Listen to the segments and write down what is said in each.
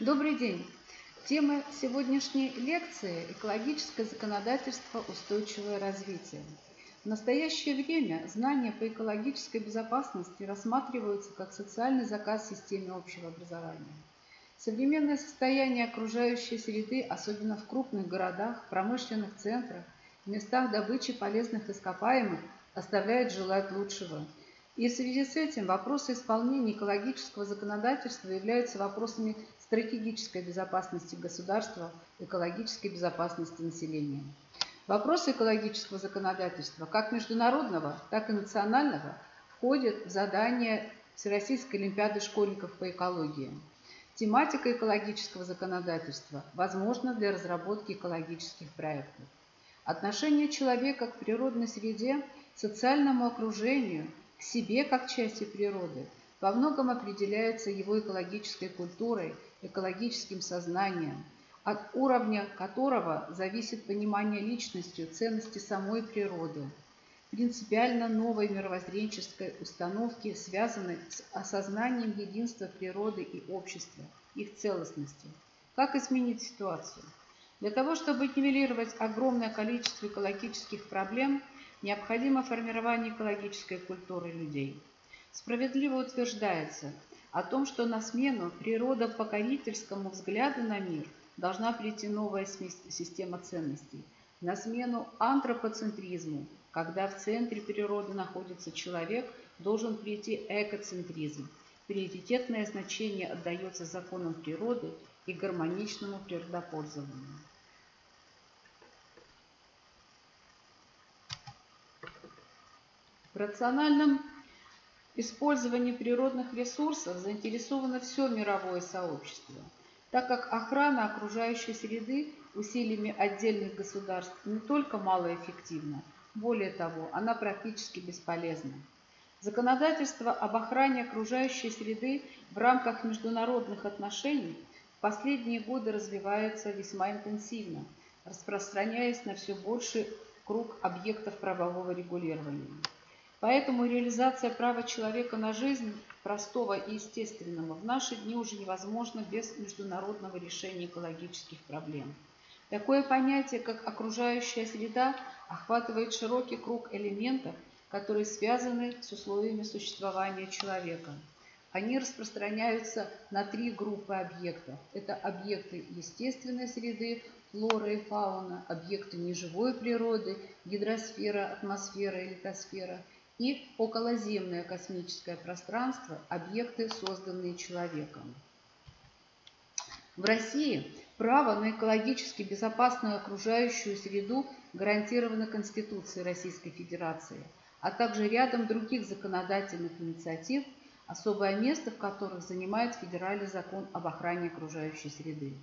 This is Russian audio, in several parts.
Добрый день! Тема сегодняшней лекции – экологическое законодательство, устойчивое развитие. В настоящее время знания по экологической безопасности рассматриваются как социальный заказ в системе общего образования. Современное состояние окружающей среды, особенно в крупных городах, промышленных центрах, местах добычи полезных ископаемых, оставляет желать лучшего. И в связи с этим вопросы исполнения экологического законодательства являются вопросами стратегической безопасности государства, экологической безопасности населения. Вопросы экологического законодательства, как международного, так и национального, входят в задание Всероссийской Олимпиады школьников по экологии. Тематика экологического законодательства возможна для разработки экологических проектов. Отношение человека к природной среде, социальному окружению, к себе как части природы во многом определяется его экологической культурой, экологическим сознанием, от уровня которого зависит понимание личностью ценности самой природы, принципиально новой мировоззренческой установки, связанной с осознанием единства природы и общества, их целостности. Как изменить ситуацию? Для того, чтобы нивелировать огромное количество экологических проблем, необходимо формирование экологической культуры людей. Справедливо утверждается о том, что на смену природопокорительскому взгляду на мир должна прийти новая система ценностей, на смену антропоцентризму, когда в центре природы находится человек, должен прийти экоцентризм. Приоритетное значение отдается законам природы и гармоничному природопользованию. В рациональном использовании природных ресурсов заинтересовано все мировое сообщество, так как охрана окружающей среды усилиями отдельных государств не только малоэффективна, более того, она практически бесполезна. Законодательство об охране окружающей среды в рамках международных отношений в последние годы развивается весьма интенсивно, распространяясь на все больший круг объектов правового регулирования. Поэтому реализация права человека на жизнь, простого и естественного, в наши дни уже невозможна без международного решения экологических проблем. Такое понятие, как окружающая среда, охватывает широкий круг элементов, которые связаны с условиями существования человека. Они распространяются на три группы объектов. Это объекты естественной среды, флора и фауна, объекты неживой природы, гидросфера, атмосфера и литосфера, и околоземное космическое пространство, объекты, созданные человеком. В России право на экологически безопасную окружающую среду гарантировано Конституцией Российской Федерации, а также рядом других законодательных инициатив, особое место в которых занимает федеральный закон об охране окружающей среды.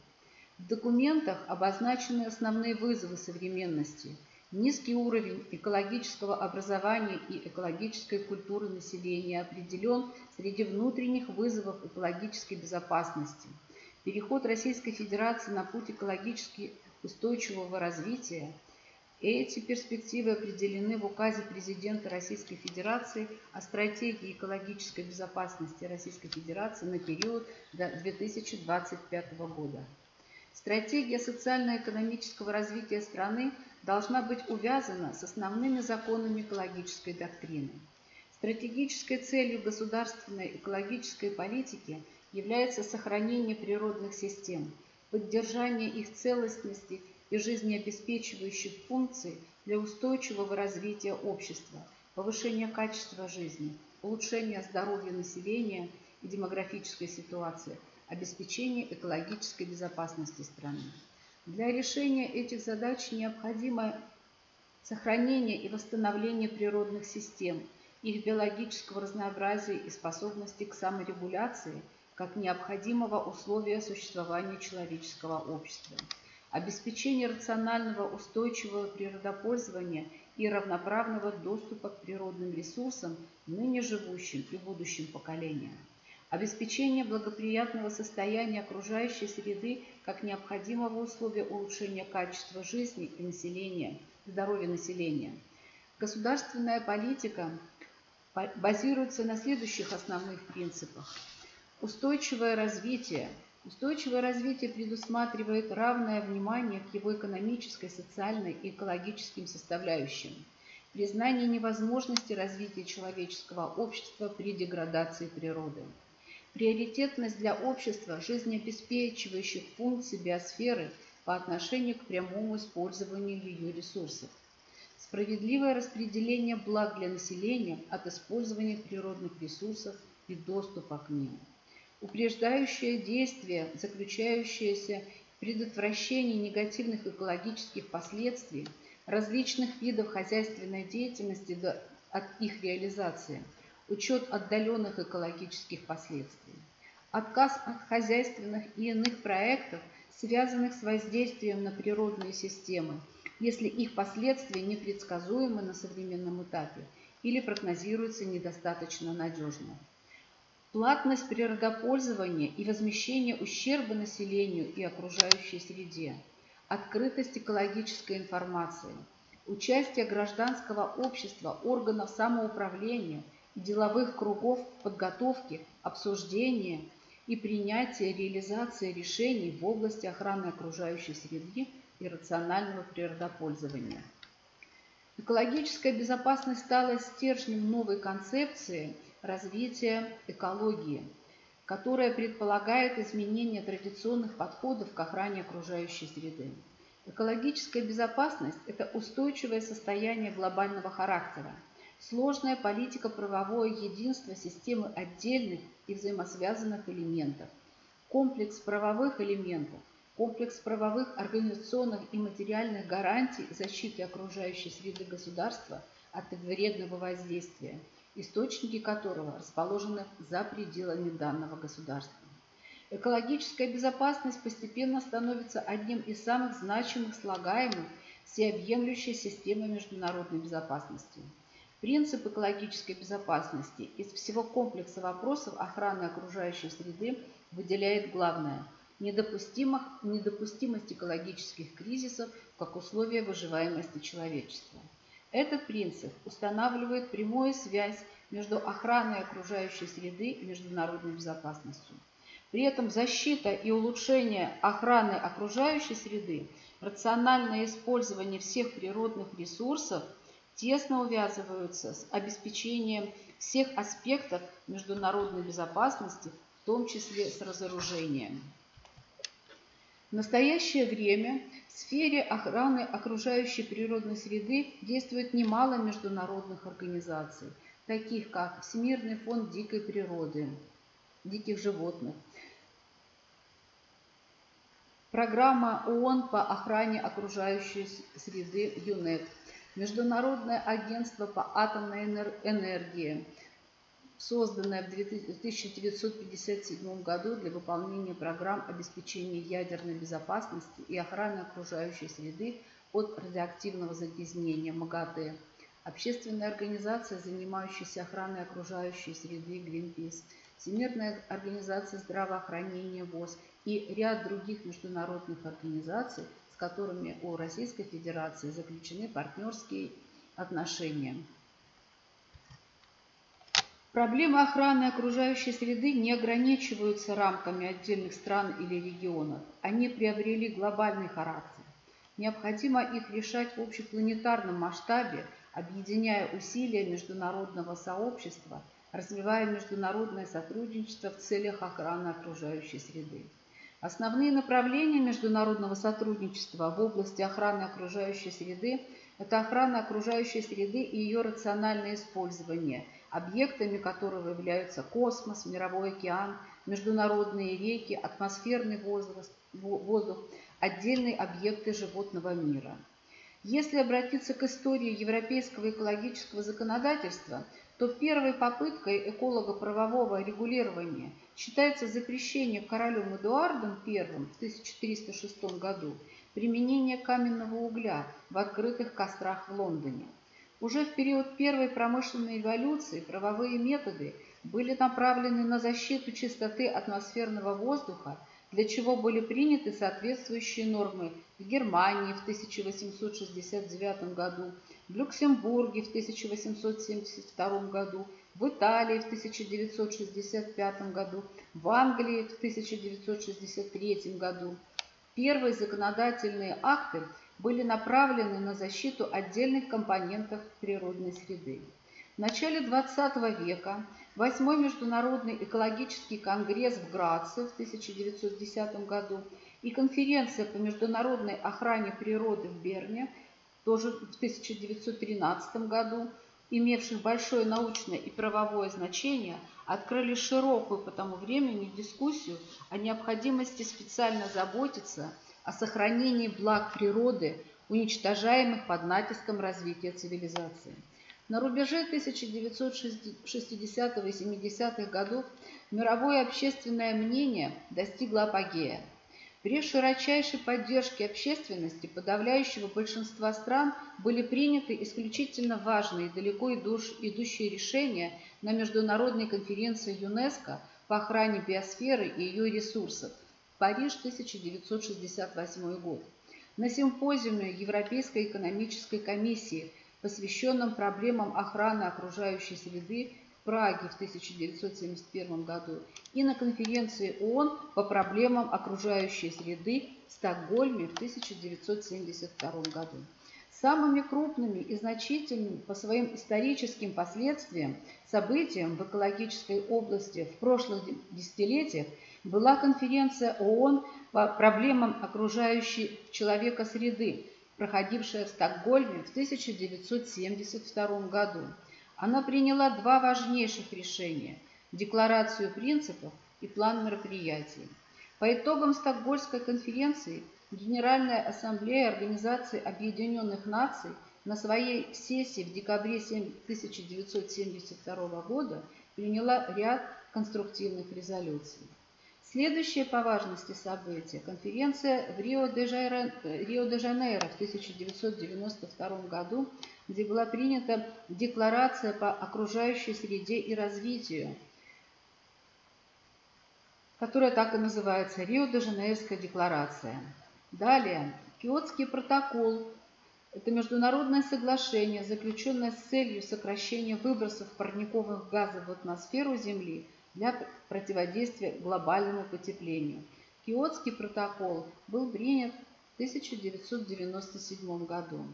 В документах обозначены основные вызовы современности, низкий уровень экологического образования и экологической культуры населения определен среди внутренних вызовов экологической безопасности – переход Российской Федерации на путь экологически устойчивого развития. Эти перспективы определены в указе президента Российской Федерации о стратегии экологической безопасности Российской Федерации на период до 2025 года. Стратегия социально-экономического развития страны должна быть увязана с основными законами экологической доктрины. Стратегической целью государственной экологической политики – является сохранение природных систем, поддержание их целостности и жизнеобеспечивающих функций для устойчивого развития общества, повышения качества жизни, улучшения здоровья населения и демографической ситуации, обеспечения экологической безопасности страны. Для решения этих задач необходимо сохранение и восстановление природных систем, их биологического разнообразия и способности к саморегуляции – как необходимого условия существования человеческого общества. Обеспечение рационального устойчивого природопользования и равноправного доступа к природным ресурсам ныне живущим и будущим поколениям. Обеспечение благоприятного состояния окружающей среды как необходимого условия улучшения качества жизни и населения, здоровья населения. Государственная политика базируется на следующих основных принципах – устойчивое развитие, Устойчивое развитие предусматривает равное внимание к его экономической, социальной и экологическим составляющим, признание невозможности развития человеческого общества при деградации природы. Приоритетность для общества жизнеобеспечивающих функций биосферы по отношению к прямому использованию ее ресурсов. Справедливое распределение благ для населения от использования природных ресурсов и доступа к ним упреждающее действие, заключающееся в предотвращении негативных экологических последствий различных видов хозяйственной деятельности от их реализации, учет отдаленных экологических последствий, отказ от хозяйственных и иных проектов, связанных с воздействием на природные системы, если их последствия непредсказуемы на современном этапе или прогнозируются недостаточно надежно. Платность природопользования и возмещение ущерба населению и окружающей среде, открытость экологической информации, участие гражданского общества, органов самоуправления деловых кругов в подготовке, обсуждении и принятии реализации решений в области охраны окружающей среды и рационального природопользования. Экологическая безопасность стала стержнем новой концепции – развития экологии, которая предполагает изменение традиционных подходов к охране окружающей среды. Экологическая безопасность – это устойчивое состояние глобального характера, сложная политика правовое единство системы отдельных и взаимосвязанных элементов, комплекс правовых элементов, комплекс правовых, организационных и материальных гарантий защиты окружающей среды государства от вредного воздействия – источники которого расположены за пределами данного государства. Экологическая безопасность постепенно становится одним из самых значимых слагаемых всеобъемлющей системы международной безопасности. Принцип экологической безопасности из всего комплекса вопросов охраны окружающей среды выделяет главное – недопустимость экологических кризисов как условие выживаемости человечества. Этот принцип устанавливает прямую связь между охраной окружающей среды и международной безопасностью. При этом защита и улучшение охраны окружающей среды, рациональное использование всех природных ресурсов тесно увязываются с обеспечением всех аспектов международной безопасности, в том числе с разоружением. В настоящее время в сфере охраны окружающей природной среды действует немало международных организаций, таких как Всемирный фонд дикой природы, диких животных, Программа ООН по охране окружающей среды ЮНЕП, Международное агентство по атомной энергии, созданная в 1957 году для выполнения программ обеспечения ядерной безопасности и охраны окружающей среды от радиоактивного загрязнения МАГАТЭ, общественная организация, занимающаяся охраной окружающей среды Greenpeace, Всемирная организация здравоохранения ВОЗ и ряд других международных организаций, которыми у Российской Федерации заключены партнерские отношения. Проблемы охраны окружающей среды не ограничиваются рамками отдельных стран или регионов. Они приобрели глобальный характер. Необходимо их решать в общепланетарном масштабе, объединяя усилия международного сообщества, развивая международное сотрудничество в целях охраны окружающей среды. Основные направления международного сотрудничества в области охраны окружающей среды – это охрана окружающей среды и ее рациональное использование – объектами которого являются космос, мировой океан, международные реки, атмосферный возраст, воздух, отдельные объекты животного мира. Если обратиться к истории европейского экологического законодательства, то первой попыткой эколого-правового регулирования считается запрещение королем Эдуардом I в 1306 году применения каменного угля в открытых кострах в Лондоне. Уже в период первой промышленной революции правовые методы были направлены на защиту чистоты атмосферного воздуха, для чего были приняты соответствующие нормы в Германии в 1869 году, в Люксембурге в 1872 году, в Италии в 1965 году, в Англии в 1963 году. Первые законодательные акты были направлены на защиту отдельных компонентов природной среды. В начале XX века Восьмой Международный экологический конгресс в Граце в 1910 году и конференция по международной охране природы в Берне тоже в 1913 году, имевших большое научное и правовое значение, открыли широкую по тому времени дискуссию о необходимости специально заботиться о сохранении благ природы, уничтожаемых под натиском развития цивилизации. На рубеже 1960 и 70-х годов мировое общественное мнение достигло апогея. При широчайшей поддержке общественности подавляющего большинства стран были приняты исключительно важные и далеко идущие решения на Международной конференции ЮНЕСКО по охране биосферы и ее ресурсов Париж 1968 год. На симпозиуме Европейской экономической комиссии посвященном проблемам охраны окружающей среды Праге в 1971 году и на конференции ООН по проблемам окружающей среды в Стокгольме в 1972 году. Самыми крупными и значительными по своим историческим последствиям событиям в экологической области в прошлых десятилетиях была конференция ООН по проблемам окружающей человека среды, проходившая в Стокгольме в 1972 году. Она приняла два важнейших решения – Декларацию принципов и план мероприятий. По итогам Стокгольмской конференции Генеральная ассамблея Организации Объединенных Наций на своей сессии в декабре 1972 года приняла ряд конструктивных резолюций. Следующее по важности событие – конференция в Рио-де-Жанейро в 1992 году, где была принята Декларация по окружающей среде и развитию, которая так и называется Рио-де-Жанейрская декларация. Далее, Киотский протокол – это международное соглашение, заключенное с целью сокращения выбросов парниковых газов в атмосферу Земли – для противодействия глобальному потеплению. Киотский протокол был принят в 1997 году.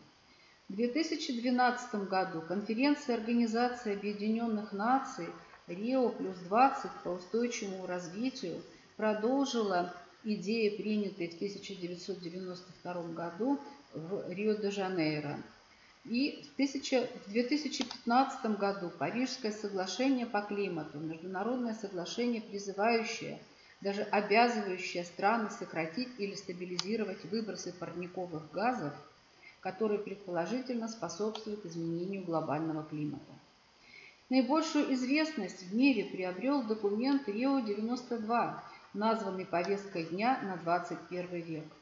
В 2012 году конференция Организации Объединенных Наций Рио плюс 20 по устойчивому развитию продолжила идеи, принятые в 1992 году в Рио-де-Жанейро. И в 2015 году Парижское соглашение по климату, международное соглашение, призывающее, даже обязывающее страны сократить или стабилизировать выбросы парниковых газов, которые предположительно способствуют изменению глобального климата. Наибольшую известность в мире приобрел документ Рио-92, названный повесткой дня на 21 век –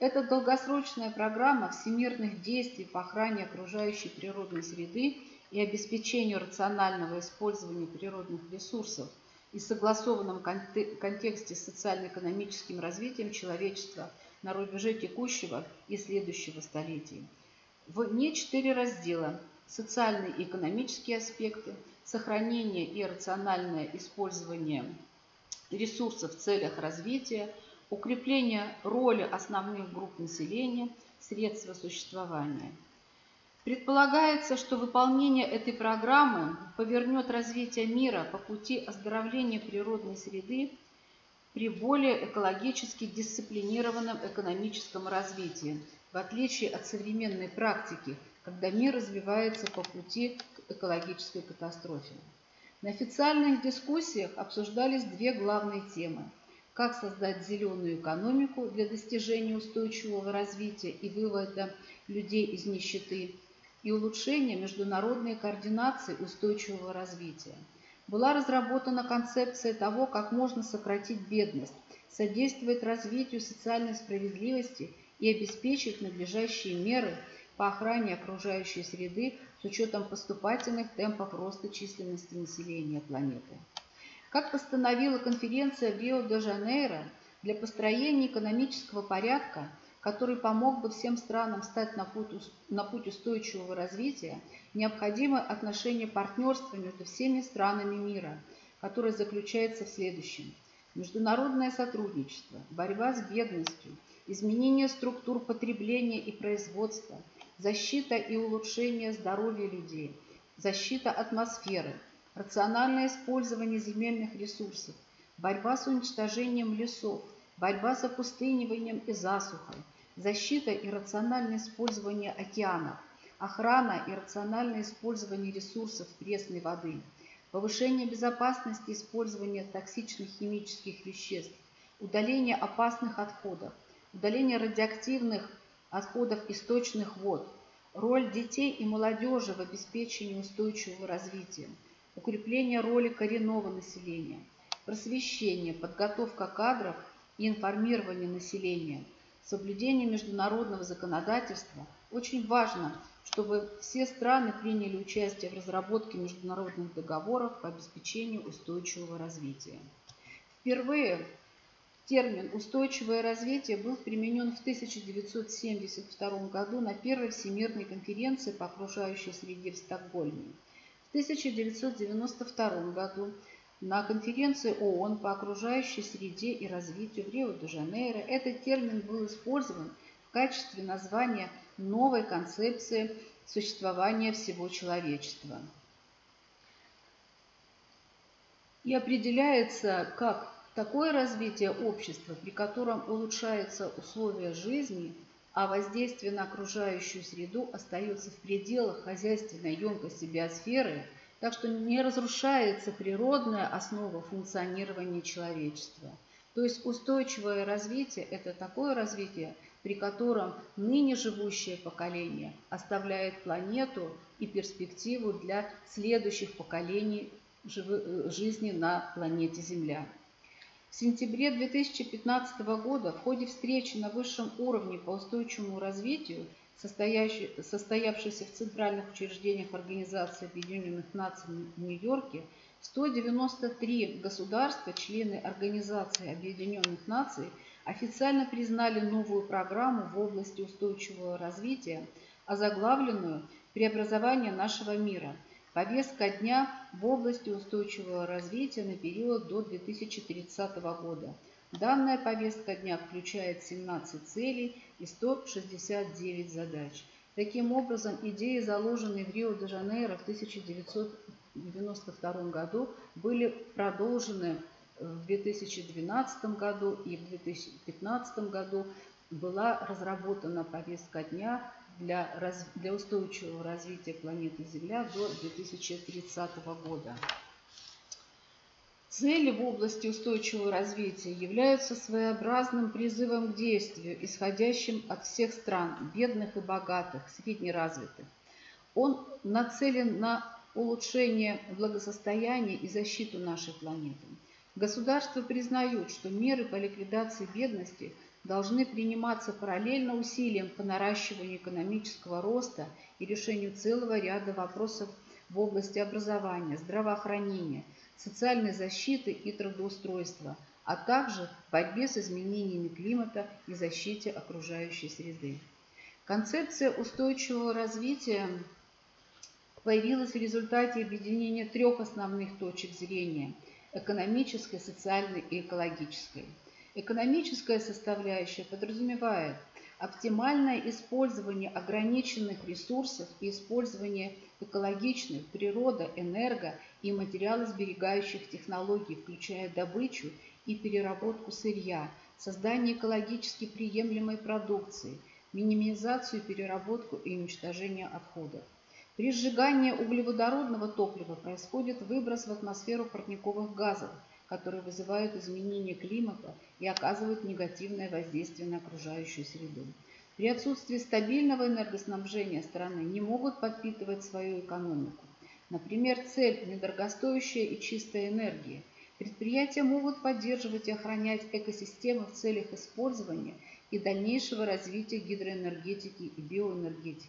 это долгосрочная программа всемирных действий по охране окружающей природной среды и обеспечению рационального использования природных ресурсов и согласованном контексте с социально-экономическим развитием человечества на рубеже текущего и следующего столетий. В ней четыре раздела – социальные и экономические аспекты, сохранение и рациональное использование ресурсов в целях развития – укрепление роли основных групп населения, средства существования. Предполагается, что выполнение этой программы повернет развитие мира по пути оздоровления природной среды при более экологически дисциплинированном экономическом развитии, в отличие от современной практики, когда мир развивается по пути к экологической катастрофе. На официальных дискуссиях обсуждались две главные темы – как создать зеленую экономику для достижения устойчивого развития и вывода людей из нищеты, и улучшения международной координации устойчивого развития. Была разработана концепция того, как можно сократить бедность, содействовать развитию социальной справедливости и обеспечить надлежащие меры по охране окружающей среды с учетом поступательных темпов роста численности населения планеты. Как постановила конференция в Рио-де-Жанейро, для построения экономического порядка, который помог бы всем странам стать на путь, на путь устойчивого развития, необходимо отношение партнерства между всеми странами мира, которое заключается в следующем. Международное сотрудничество, борьба с бедностью, изменение структур потребления и производства, защита и улучшение здоровья людей, защита атмосферы, рациональное использование земельных ресурсов, борьба с уничтожением лесов, борьба с опустыниванием и засухой, защита и рациональное использование океанов, охрана и рациональное использование ресурсов пресной воды, повышение безопасности использования токсичных химических веществ, удаление опасных отходов, удаление радиоактивных отходов источных вод, роль детей и молодежи в обеспечении устойчивого развития, укрепление роли коренного населения, просвещение, подготовка кадров и информирование населения – соблюдение международного законодательства, очень важно, чтобы все страны приняли участие в разработке международных договоров по обеспечению устойчивого развития. Впервые термин «устойчивое развитие» был применен в 1972 году на Первой Всемирной конференции по окружающей среде в Стокгольме. В 1992 году на конференции ООН по окружающей среде и развитию в Рио-де-Жанейро этот термин был использован в качестве названия новой концепции существования всего человечества. И определяется как такое развитие общества, при котором улучшаются условия жизни, а воздействие на окружающую среду остается в пределах хозяйственной емкости биосферы – так что не разрушается природная основа функционирования человечества. То есть устойчивое развитие – это такое развитие, при котором ныне живущее поколение оставляет планету и перспективу для следующих поколений жизни на планете Земля. В сентябре 2015 года в ходе встречи на высшем уровне по устойчивому развитию состоявшийся в центральных учреждениях Организации Объединенных Наций в Нью-Йорке, 193 государства, члены Организации Объединенных Наций, официально признали новую программу в области устойчивого развития, озаглавленную «Преобразование нашего мира. Повестка дня в области устойчивого развития на период до 2030 года», Данная повестка дня включает 17 целей и 169 задач. Таким образом, идеи, заложенные в Рио-де-Жанейро в 1992 году, были продолжены в 2012 году и в 2015 году была разработана повестка дня для, раз, для устойчивого развития планеты Земля до 2030 года. Цели в области устойчивого развития являются своеобразным призывом к действию, исходящим от всех стран, бедных и богатых, среднеразвитых. Он нацелен на улучшение благосостояния и защиту нашей планеты. Государства признают, что меры по ликвидации бедности должны приниматься параллельно усилиям по наращиванию экономического роста и решению целого ряда вопросов в области образования, здравоохранения, социальной защиты и трудоустройства, а также борьбе с изменениями климата и защите окружающей среды. Концепция устойчивого развития появилась в результате объединения трех основных точек зрения – экономической, социальной и экологической. Экономическая составляющая подразумевает оптимальное использование ограниченных ресурсов и использование экологичных, природа, энерго и материалосберегающих технологий, включая добычу и переработку сырья, создание экологически приемлемой продукции, минимизацию, переработку и уничтожение отходов. При сжигании углеводородного топлива происходит выброс в атмосферу парниковых газов, которые вызывают изменение климата и оказывают негативное воздействие на окружающую среду. При отсутствии стабильного энергоснабжения страны не могут подпитывать свою экономику. Например, цель – недорогостоящая и чистая энергия. Предприятия могут поддерживать и охранять экосистемы в целях использования и дальнейшего развития гидроэнергетики и биоэнергетики.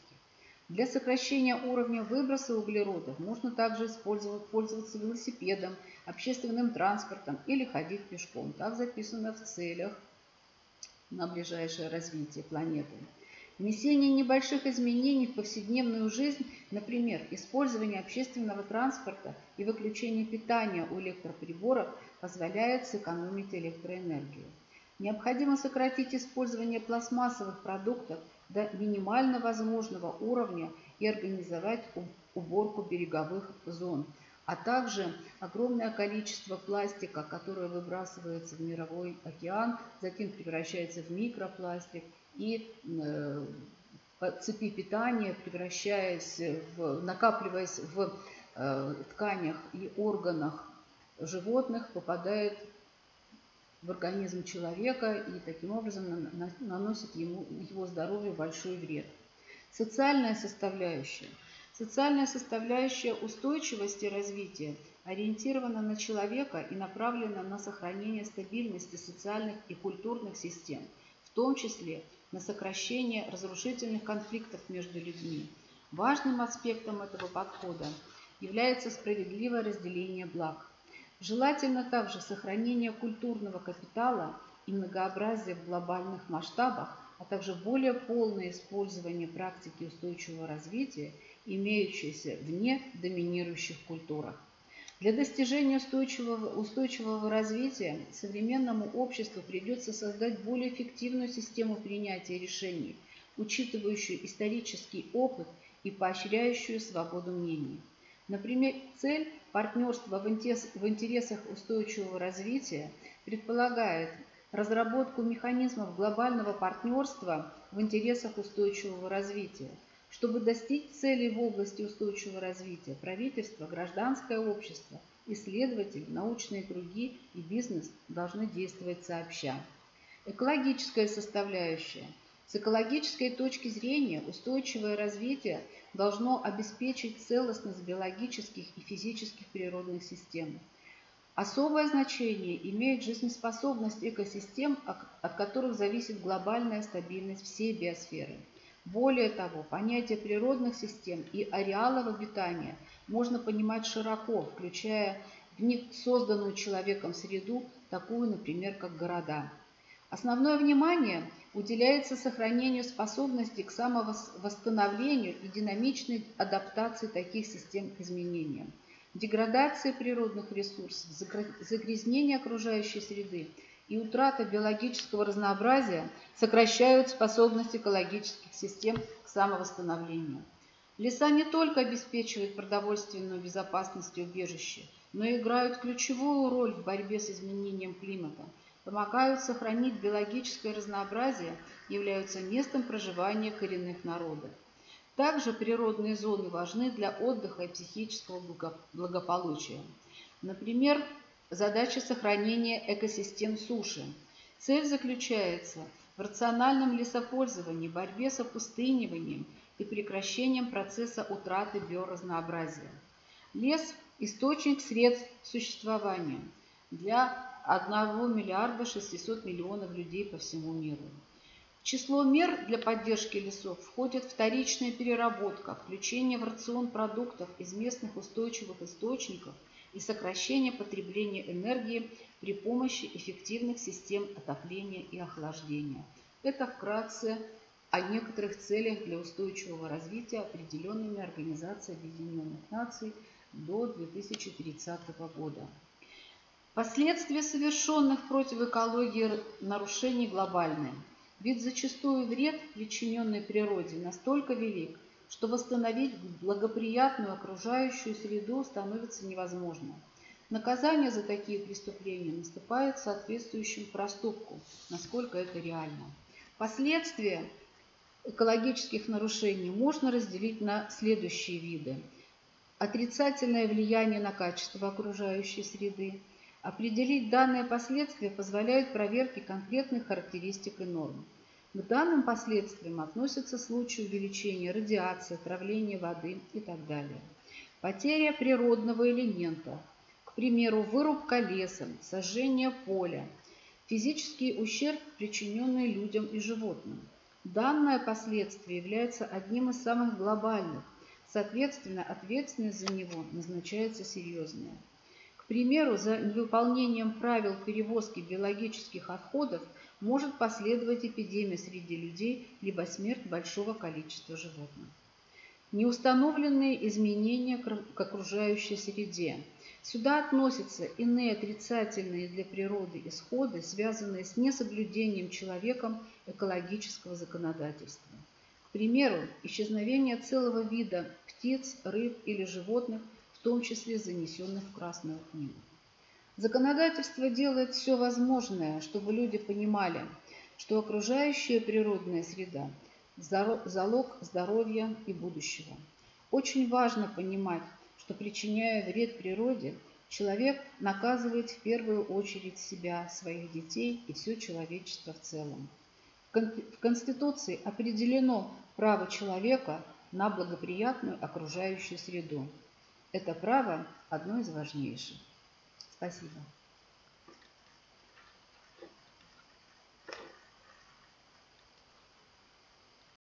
Для сокращения уровня выброса углеродов можно также использовать, пользоваться велосипедом, общественным транспортом или ходить пешком. Так записано в целях на ближайшее развитие планеты. Внесение небольших изменений в повседневную жизнь, например, использование общественного транспорта и выключение питания у электроприборов позволяет сэкономить электроэнергию. Необходимо сократить использование пластмассовых продуктов до минимально возможного уровня и организовать уборку береговых зон, а также огромное количество пластика, которое выбрасывается в мировой океан, затем превращается в микропластик и э, по цепи питания, превращаясь в, накапливаясь в э, тканях и органах животных, попадает в организм человека и таким образом наносит ему, его здоровью большой вред. Социальная составляющая. Социальная составляющая устойчивости развития ориентирована на человека и направлена на сохранение стабильности социальных и культурных систем, в том числе на сокращение разрушительных конфликтов между людьми. Важным аспектом этого подхода является справедливое разделение благ. Желательно также сохранение культурного капитала и многообразие в глобальных масштабах, а также более полное использование практики устойчивого развития, имеющейся вне доминирующих культурах. Для достижения устойчивого, устойчивого развития современному обществу придется создать более эффективную систему принятия решений, учитывающую исторический опыт и поощряющую свободу мнений. Например, цель партнерства в интересах устойчивого развития предполагает разработку механизмов глобального партнерства в интересах устойчивого развития – чтобы достичь целей в области устойчивого развития, правительство, гражданское общество, исследователи, научные круги и бизнес должны действовать сообща. Экологическая составляющая. С экологической точки зрения устойчивое развитие должно обеспечить целостность биологических и физических природных систем. Особое значение имеет жизнеспособность экосистем, от которых зависит глобальная стабильность всей биосферы – более того, понятие природных систем и ареалов обитания можно понимать широко, включая в них созданную человеком среду, такую, например, как города. Основное внимание уделяется сохранению способности к самовосстановлению и динамичной адаптации таких систем к изменениям. Деградация природных ресурсов, загрязнение окружающей среды – и утрата биологического разнообразия сокращают способность экологических систем к самовосстановлению. Леса не только обеспечивают продовольственную безопасность и убежище, но и играют ключевую роль в борьбе с изменением климата, помогают сохранить биологическое разнообразие, являются местом проживания коренных народов. Также природные зоны важны для отдыха и психического благополучия. Например, задача сохранения экосистем суши. Цель заключается в рациональном лесопользовании, борьбе с опустыниванием и прекращением процесса утраты биоразнообразия. Лес – источник средств существования для 1 миллиарда 600 миллионов людей по всему миру. Число мер для поддержки лесов входит вторичная переработка, включение в рацион продуктов из местных устойчивых источников – и сокращение потребления энергии при помощи эффективных систем отопления и охлаждения. Это вкратце о некоторых целях для устойчивого развития, определенными Организацией Объединенных Наций до 2030 года. Последствия совершенных против экологии нарушений глобальные. Ведь зачастую вред, причиненный природе, настолько велик, что восстановить благоприятную окружающую среду становится невозможно. Наказание за такие преступления наступает соответствующим проступку, насколько это реально. Последствия экологических нарушений можно разделить на следующие виды. Отрицательное влияние на качество окружающей среды. Определить данные последствия позволяют проверки конкретных характеристик и норм. К данным последствиям относятся случаи увеличения радиации, отравления воды и так далее. Потеря природного элемента, к примеру, вырубка леса, сожжение поля, физический ущерб, причиненный людям и животным. Данное последствие является одним из самых глобальных, соответственно, ответственность за него назначается серьезная. К примеру, за невыполнением правил перевозки биологических отходов может последовать эпидемия среди людей либо смерть большого количества животных. Неустановленные изменения к окружающей среде. Сюда относятся иные отрицательные для природы исходы, связанные с несоблюдением человеком экологического законодательства. К примеру, исчезновение целого вида птиц, рыб или животных, том числе занесенных в Красную книгу. Законодательство делает все возможное, чтобы люди понимали, что окружающая природная среда – залог здоровья и будущего. Очень важно понимать, что причиняя вред природе, человек наказывает в первую очередь себя, своих детей и все человечество в целом. В Конституции определено право человека на благоприятную окружающую среду. Это право одно из важнейших. Спасибо.